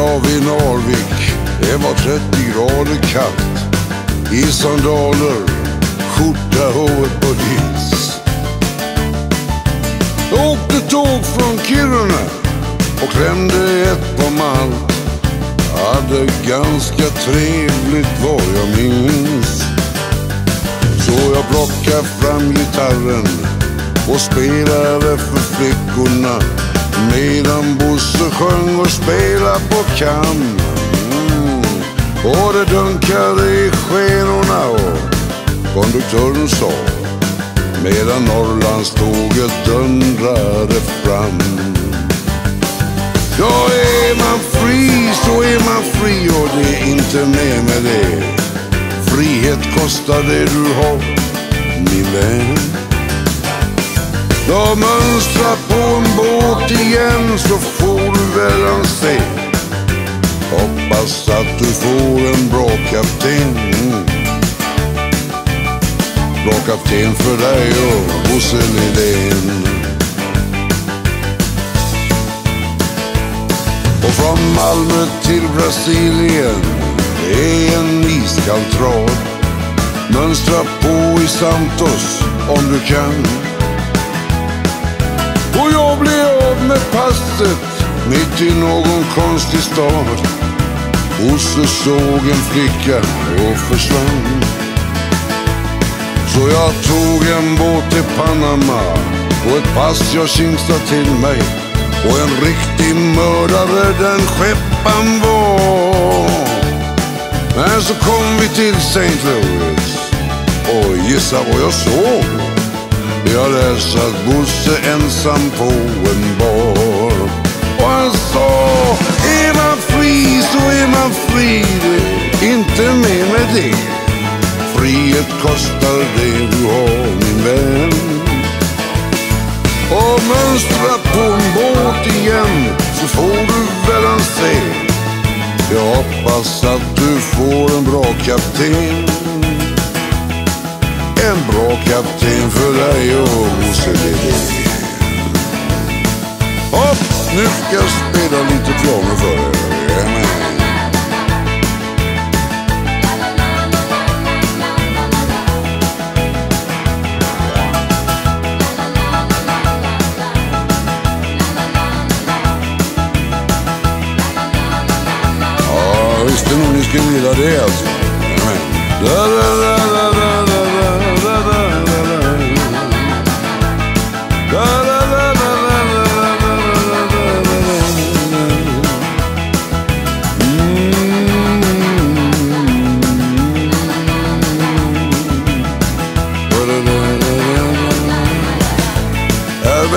av i Narvik. Det var 30 grader kallt. I sandaler, skjorta håret på jeans. Jag åkte tåg från Kiruna och klämde ett par malt. Hade ganska trevligt vad jag minns. Så jag plockade fram gitarren och spelade för flickorna medan Bosse sjöng och spelade på kam. Mm. Och det dunkade i skenorna och konduktören sa medan Norrlandståget dundrade fram. Ja, är man fri så är man fri och det är inte mer med det. Frihet kostar det du har, min vän. De mönstrar på en båt igen så får du väl en se. Hoppas att du får en bra kapten. Bra kapten för dig och Bosse Lidén. Och från Malmö till Brasilien är en iskall trad. Mönstra på i Santos om du kan. Och jag blev av med passet mitt i någon konstig stad. Bosse såg en flicka och försvann. Så jag tog en båt till Panama och ett pass jag tjingstade till mig. Och en riktig mördare den skeppan var. Men så kom vi till St. Louis och gissa vad jag såg. Jag där satt Bosse ensam på en bar. Och han sa, är man fri så är man fri. Det är inte mer med det. Frihet kostar det du har min vän. Och mönstra på en båt igen så får du väl en se. Jag hoppas att du får en bra kapten. En bra kapten för dig och Bosse Hopp, nu ska jag spela lite piano för er. Jajamän. Visste nog ni skulle gilla det alltså. Jajamän.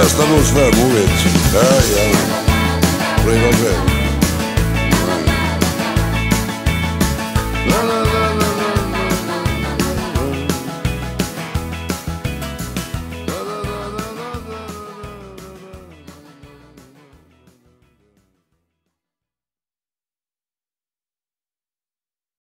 остановочная улица. Да, я продолжаю.